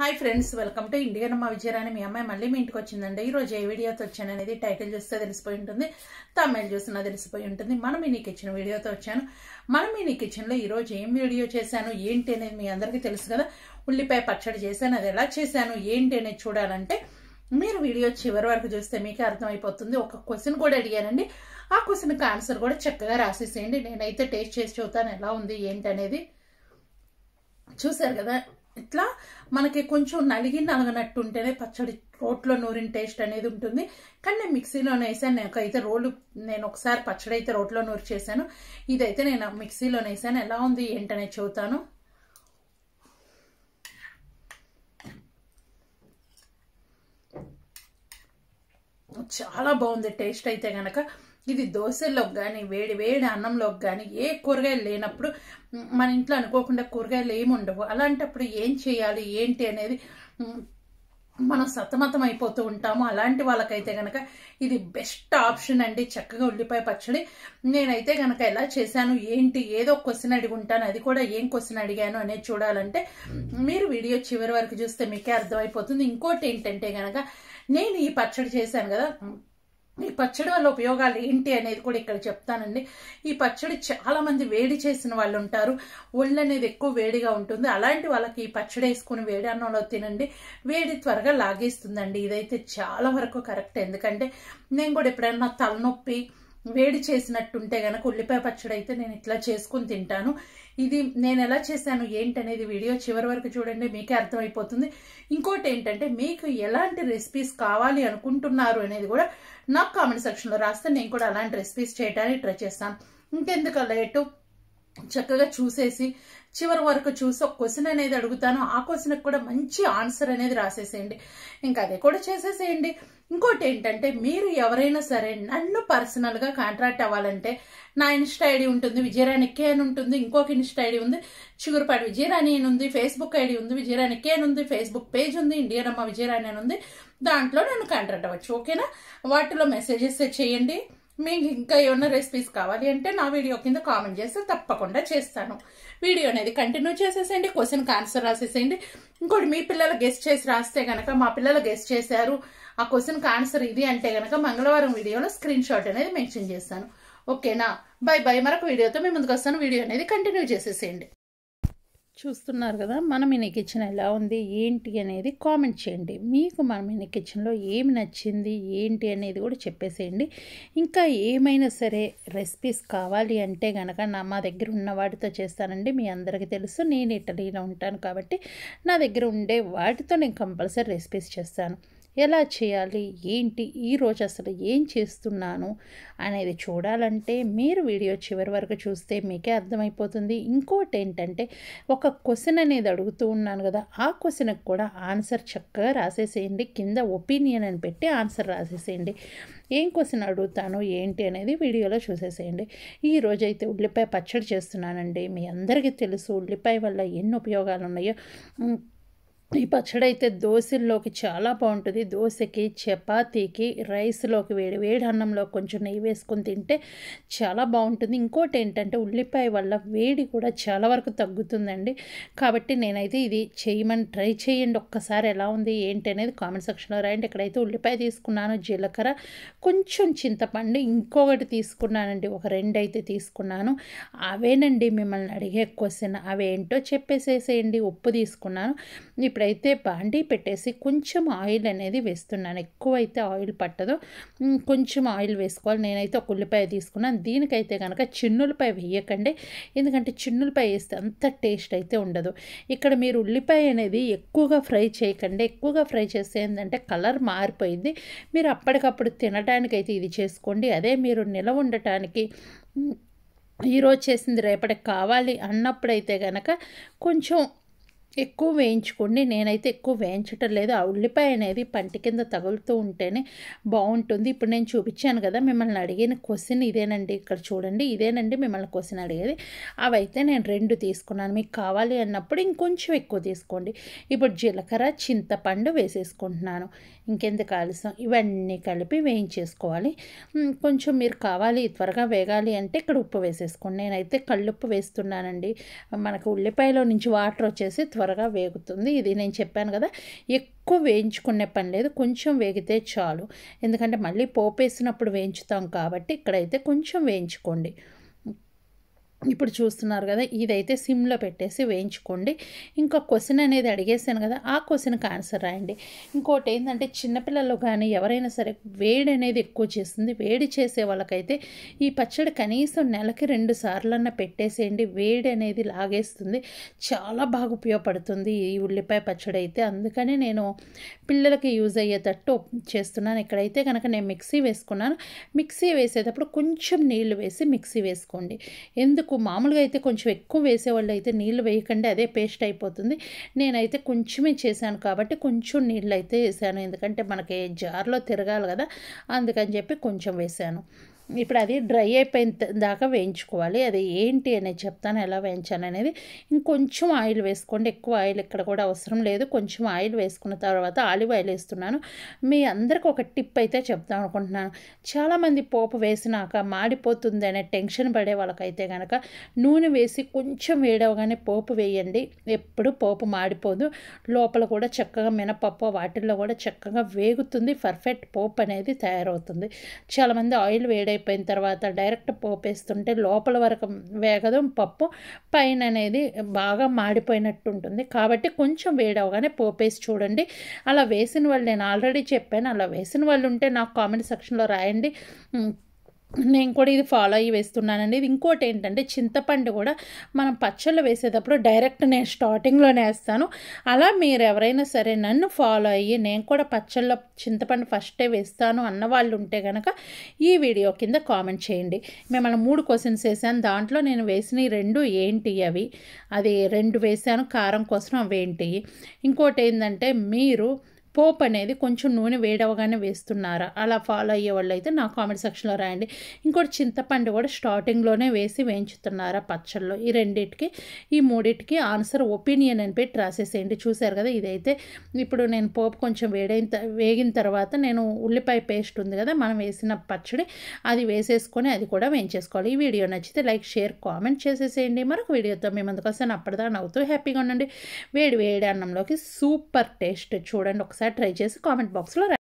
Hi friends welcome to Indian అమ్మ విజయరాణి మీ అమ్మాయి మళ్ళీ మీ ఇంటికి వచ్చిందండి. ఈ రోజు ఏ వీడియోతో వచ్చాను అనేది టైటిల్ చూస్తే తెలిసిపోయి ఉంటుంది తమిళ చూసినా తెలిసిపోయి ఉంటుంది. మనం మీ కిచెన్ వీడియోతో వచ్చాను. మనం మీ కిచెన్లో ఈరోజు ఏం వీడియో చేశాను ఏంటి అనేది మీ అందరికీ తెలుసు కదా. ఉల్లిపాయ పచ్చడి చేశాను అది ఎలా చేశాను ఏంటి అనేది చూడాలంటే మీరు వీడియో చివరి వరకు చూస్తే మీకే అర్థమైపోతుంది. ఒక క్వశ్చన్ కూడా అడిగానండి. ఆ క్వశ్చన్కి ఆన్సర్ కూడా చక్కగా రాసేసేయండి. నేనైతే టేస్ట్ చేసి చూస్తాను ఎలా ఉంది ఏంటి అనేది. చూసారు కదా ఇట్లా మనకి కొంచెం నలిగి నలగనట్టు ఉంటేనే పచ్చడి రోట్లో నూరిన టేస్ట్ అనేది ఉంటుంది. కానీ నేను మిక్సీలోనే వేసాను. నేను అయితే రోలు నేను ఒకసారి పచ్చడి అయితే రోట్లో నూరి చేశాను. ఇదైతే నేను మిక్సీలోనే వేసాను. ఎలా ఉంది ఏంటనే చెబుతాను. చాలా బాగుంది టేస్ట్ అయితే కనుక ఇది దోశల్లోకి కానీ వేడి వేడి అన్నంలోకి కానీ ఏ కూరగాయలు లేనప్పుడు మన ఇంట్లో అనుకోకుండా కూరగాయలు ఏమి ఉండవు. అలాంటప్పుడు ఏం చేయాలి? ఏంటి అనేది మనం సతమతం అయిపోతూ ఉంటాము. అలాంటి వాళ్ళకైతే కనుక ఇది బెస్ట్ ఆప్షన్ అండి. చక్కగా ఉల్లిపాయ పచ్చడి. నేనైతే కనుక ఎలా చేశాను? ఏంటి? ఏదో క్వశ్చన్ అడిగి ఉంటాను. అది కూడా ఏం క్వశ్చన్ అడిగాను అనేది చూడాలంటే మీరు వీడియో చివరి వరకు చూస్తే మీకే అర్థమైపోతుంది. ఇంకోటి ఏంటంటే కనుక నేను ఈ పచ్చడి చేశాను కదా. ఈ పచ్చడి వల్ల ఉపయోగాలు ఏంటి అనేది కూడా ఇక్కడ చెప్తానండి. ఈ పచ్చడి చాలా మంది వేడి చేసిన వాళ్ళు ఉంటారు. ఒళ్ళు అనేది ఎక్కువ వేడిగా ఉంటుంది. అలాంటి వాళ్ళకి ఈ పచ్చడి వేసుకుని వేడి అన్నంలో తినండి. వేడి త్వరగా లాగేస్తుందండి. ఇదైతే చాలా వరకు కరెక్ట్. ఎందుకంటే నేను కూడా ఎప్పుడైనా తలనొప్పి వేడి చేసినట్టుంటే గనక ఉల్లిపాయ పచ్చడి అయితే నేను ఇట్లా చేసుకుని తింటాను. ఇది నేను ఎలా చేశాను ఏంటనేది వీడియో చివరి వరకు చూడండి మీకే అర్థమైపోతుంది. ఇంకోటి ఏంటంటే మీకు ఎలాంటి రెసిపీస్ కావాలి అనుకుంటున్నారు అనేది కూడా నాకు కామెంట్ సెక్షన్లో రాస్తే నేను కూడా అలాంటి రెసిపీస్ చేయడానికి ట్రై చేస్తాను. ఇంకెందుకు లేటు చక్కగా చూసేసి చివరి వరకు చూసి ఒక క్వశ్చన్ అనేది అడుగుతాను. ఆ క్వశ్చన్కి కూడా మంచి ఆన్సర్ అనేది రాసేసేయండి. ఇంకా అదే కూడా చేసేసేయండి. ఇంకోటి ఏంటంటే మీరు ఎవరైనా సరే నన్ను పర్సనల్గా కాంట్రాక్ట్ అవ్వాలంటే నా ఇన్స్టా ఐడి ఉంటుంది విజయరాణికే అని ఉంటుంది ఇంకొక ఇన్స్టా ఐడి ఉంది చిగురుపాటి విజయరాణి అని ఉంది ఫేస్బుక్ ఐడి ఉంది విజయరాణికే అని ఉంది ఫేస్బుక్ పేజ్ ఉంది ఇండియన్ అమ్మ విజయరాణి అని ఉంది దాంట్లో నన్ను కాంట్రాక్ట్ అవ్వచ్చు. ఓకేనా వాటిలో మెసేజెస్ చేయండి. మీకు ఇంకా ఏమైనా రెసిపీస్ కావాలి అంటే నా వీడియో కింద కామెంట్ చేస్తే తప్పకుండా చేస్తాను. వీడియో అనేది కంటిన్యూ చేసేసేయండి క్వశ్చన్కి ఆన్సర్ రాసేసేయండి. ఇంకోటి మీ పిల్లలు గెస్ట్ చేసి రాస్తే కనుక మా పిల్లలు గెస్ట్ చేశారు. ఆ క్వశ్చన్కి ఆన్సర్ ఇది అంటే కనుక మంగళవారం వీడియోలో స్క్రీన్ షాట్ అనేది మెన్షన్ చేస్తాను. ఓకేనా బై బై మరొక వీడియోతో మేము ముందుకు వస్తాను. వీడియో అనేది కంటిన్యూ చేసేసేయండి. చూస్తున్నారు కదా మన మినీ కిచెన్ ఎలా ఉంది ఏంటి అనేది కామెంట్ చేయండి. మీకు మన మినీ కిచెన్లో ఏమి నచ్చింది ఏంటి అనేది కూడా చెప్పేసేయండి. ఇంకా ఏమైనా సరే రెసిపీస్ కావాలి అంటే కనుక నా మా దగ్గర ఉన్న వాటితో చేస్తానండి. మీ అందరికీ తెలుసు నేను ఇటలీలో ఉంటాను కాబట్టి నా దగ్గర ఉండే వాటితో నేను కంపల్సరీ రెసిపీస్ చేస్తాను. ఎలా చేయాలి? ఏంటి? ఈరోజు అసలు ఏం చేస్తున్నాను? అనేది చూడాలంటే మీరు వీడియో చివరి వరకు చూస్తే మీకే అర్థమైపోతుంది. ఇంకోటి ఏంటంటే ఒక క్వశ్చన్ అనేది అడుగుతూ ఉన్నాను కదా ఆ క్వశ్చన్కి కూడా ఆన్సర్ చక్కగా రాసేసేయండి. కింద ఒపీనియన్ అని పెట్టి ఆన్సర్ రాసేసేయండి. ఏం క్వశ్చన్ అడుగుతాను? ఏంటి? అనేది వీడియోలో చూసేసేయండి. ఈరోజు అయితే ఉల్లిపాయ పచ్చడి చేస్తున్నానండి. మీ అందరికీ తెలుసు ఉల్లిపాయ వల్ల ఎన్ని ఉపయోగాలు ఉన్నాయో. ఈ పచ్చడి అయితే దోశల్లోకి చాలా బాగుంటుంది దోశకి చపాతీకి రైస్లోకి వేడి వేడి అన్నంలో కొంచెం నెయ్యి వేసుకొని తింటే చాలా బాగుంటుంది ఇంకోటి ఏంటంటే ఉల్లిపాయ వల్ల వేడి కూడా చాలా వరకు తగ్గుతుందండి. కాబట్టి నేనైతే ఇది చేయమని ట్రై చేయండి. ఒక్కసారి ఎలా ఉంది ఏంటి అనేది కామెంట్ సెక్షన్లో రాయండి. ఇక్కడైతే ఉల్లిపాయ తీసుకున్నాను జీలకర్ర కొంచెం చింతపండు ఇంకొకటి తీసుకున్నానండి. ఒక రెండు అయితే తీసుకున్నాను. అవేనండి మిమ్మల్ని అడిగే క్వశ్చన్ అవేంటో చెప్పేసేసేయండి. ఉప్పు తీసుకున్నాను. ఇప్పుడైతే బాండీ పెట్టేసి కొంచెం ఆయిల్ అనేది వేస్తున్నాను. ఎక్కువైతే ఆయిల్ పట్టదు. కొంచెం ఆయిల్ వేసుకోవాలి. నేనైతే ఒక ఉల్లిపాయ తీసుకున్నాను. దీనికైతే కనుక చిన్నులపాయ వేయకండి. ఎందుకంటే చిన్నులపాయ వేస్తే అంత టేస్ట్ అయితే ఉండదు. ఇక్కడ మీరు ఉల్లిపాయ అనేది ఎక్కువగా ఫ్రై చేయకండి. ఎక్కువగా ఫ్రై చేస్తే ఏంటంటే కలర్ మారిపోయింది. మీరు అప్పటికప్పుడు తినడానికైతే ఇది చేసుకోండి. అదే మీరు నిలవ ఉండటానికి ఈరోజు చేసింది రేపటికి కావాలి అన్నప్పుడైతే కనుక కొంచెం ఎక్కువ వేయించుకోండి. నేనైతే ఎక్కువ వేయించటం లేదు. ఆ ఉల్లిపాయ అనేది పంటి కింద తగులుతూ ఉంటేనే బాగుంటుంది. ఇప్పుడు నేను చూపించాను కదా మిమ్మల్ని అడిగిన క్వశ్చన్ ఇదేనండి. ఇక్కడ చూడండి ఇదేనండి మిమ్మల్ని క్వశ్చన్ అడిగేది. అవైతే నేను రెండు తీసుకున్నాను. మీకు కావాలి అన్నప్పుడు ఇంకొంచెం ఎక్కువ తీసుకోండి. ఇప్పుడు జీలకర్ర చింతపండు వేసేసుకుంటున్నాను. ఇంకెందుకు ఆలస్యం? ఇవన్నీ కలిపి వేయించేసుకోవాలి. కొంచెం మీరు కావాలి త్వరగా వేగాలి అంటే ఇక్కడ ఉప్పు వేసేసుకోండి. నేనైతే కళ్ళుప్పు వేస్తున్నానండి. మనకు ఉల్లిపాయలో నుంచి వాటర్ వచ్చేసి త్వరగా త్వరగా వేగుతుంది. ఇది నేను చెప్పాను కదా ఎక్కువ వేయించుకునే పని లేదు కొంచెం వేగితే చాలు. ఎందుకంటే మళ్ళీ పోపేసినప్పుడు వేయించుతాం కాబట్టి ఇక్కడైతే కొంచెం వేయించుకోండి. ఇప్పుడు చూస్తున్నారు కదా ఇదైతే సిమ్లో పెట్టేసి వేయించుకోండి. ఇంకా క్వశ్చన్ అనేది అడిగేసాను కదా ఆ క్వశ్చన్కి ఆన్సర్ రాయండి. ఇంకోటి ఏంటంటే చిన్నపిల్లలు కానీ ఎవరైనా సరే వేడి అనేది ఎక్కువ చేస్తుంది. వేడి చేసే వాళ్ళకైతే ఈ పచ్చడి కనీసం నెలకి రెండు సార్లన్నా పెట్టేసేయండి. వేడి అనేది లాగేస్తుంది. చాలా బాగా ఉపయోగపడుతుంది ఈ ఉల్లిపాయ పచ్చడి అయితే. అందుకని నేను పిల్లలకి యూజ్ అయ్యేటట్టు చేస్తున్నాను. ఇక్కడైతే కనుక నేను మిక్సీ వేసుకున్నాను. మిక్సీ వేసేటప్పుడు కొంచెం నీళ్ళు వేసి మిక్సీ వేసుకోండి. ఎందుకు మామూలుగా అయితే కొంచెం ఎక్కువ వేసేవాళ్ళు అయితే నీళ్ళు వేయకండి అదే పేస్ట్ అయిపోతుంది. నేనైతే కొంచెమే చేశాను కాబట్టి కొంచెం నీళ్ళు అయితే వేసాను. ఎందుకంటే మనకి జార్లో తిరగాలి కదా అందుకని చెప్పి కొంచెం వేసాను. ఇప్పుడు అది డ్రై అయిపోయిన దాకా వేయించుకోవాలి. అది ఏంటి అనేది చెప్తాను ఎలా వేయించాను అనేది. ఇంకొంచెం ఆయిల్ వేసుకోండి. ఎక్కువ ఆయిల్ ఇక్కడ కూడా అవసరం లేదు. కొంచెం ఆయిల్ వేసుకున్న తర్వాత ఆలివ్ ఆయిల్ వేస్తున్నాను. మీ అందరికి ఒక టిప్ అయితే చెప్తాం అనుకుంటున్నాను. చాలామంది పోపు వేసినాక మాడిపోతుంది అనే టెన్షన్ పడే వాళ్ళకైతే కనుక నూనె వేసి కొంచెం వేడవగానే పోపు వేయండి. ఎప్పుడు పోపు మాడిపోదు. లోపల కూడా చక్కగా మినపప్పు వాటిల్లో కూడా చక్కగా వేగుతుంది. పర్ఫెక్ట్ పోపు అనేది తయారవుతుంది. చాలామంది ఆయిల్ అయిపోయిన తర్వాత డైరెక్ట్ పోపేస్తుంటే లోపల వరకు వేగదు పప్పు పైన అనేది బాగా మాడిపోయినట్టు ఉంటుంది కాబట్టి కొంచెం వేడవగానే పోపేసి చూడండి. అలా వేసిన వాళ్ళు నేను ఆల్రెడీ చెప్పాను. అలా వేసిన వాళ్ళు ఉంటే నాకు కామెంట్ సెక్షన్లో రాయండి. నేను కూడా ఇది ఫాలో అయ్యి వేస్తున్నానండి. ఇది ఇంకోటి ఏంటంటే చింతపండు కూడా మనం పచ్చళ్ళు వేసేటప్పుడు డైరెక్ట్ నేను స్టార్టింగ్లోనే వేస్తాను. అలా మీరు ఎవరైనా సరే నన్ను ఫాలో అయ్యి నేను కూడా పచ్చళ్ళ చింతపండు ఫస్టే వేస్తాను అన్న వాళ్ళు ఉంటే కనుక ఈ వీడియో కింద కామెంట్ చేయండి. మిమ్మల్ని మూడు క్వశ్చన్స్ వేసాను. దాంట్లో నేను వేసిన రెండు ఏంటి అవి? అది రెండు వేసాను. కారం కోసం అవి ఏంటి? ఇంకోటి ఏంటంటే మీరు పోప్ అనేది కొంచెం నూనె వేడవగానే వేస్తున్నారా? అలా ఫాలో అయ్యే వాళ్ళు అయితే నా కామెంట్ సెక్షన్లో రాయండి. ఇంకోటి చింతపండు కూడా స్టార్టింగ్లోనే వేసి వేయించుతున్నారా పచ్చళ్ళు? ఈ రెండింటికి ఈ మూడింటికి ఆన్సర్ ఒపీనియన్ అని పెట్టి రాసేసేయండి. చూశారు కదా ఇదైతే. ఇప్పుడు నేను పోపు కొంచెం వేడైన వేగిన తర్వాత నేను ఉల్లిపాయ పేస్ట్ ఉంది కదా మనం వేసిన పచ్చడి అది వేసేసుకొని అది కూడా వేయించేసుకోవాలి. ఈ వీడియో నచ్చితే లైక్ షేర్ కామెంట్ చేసేసేయండి. మరొక వీడియోతో మేము అందుకోసం వస్తాను. అప్పటిదా నవ్వుతూ హ్యాపీగా ఉండండి. వేడి వేడి అన్నంలోకి సూపర్ టేస్ట్ చూడండి. ఒకసారి ఒకసారి ట్రై చేసి కామెంట్ బాక్స్లో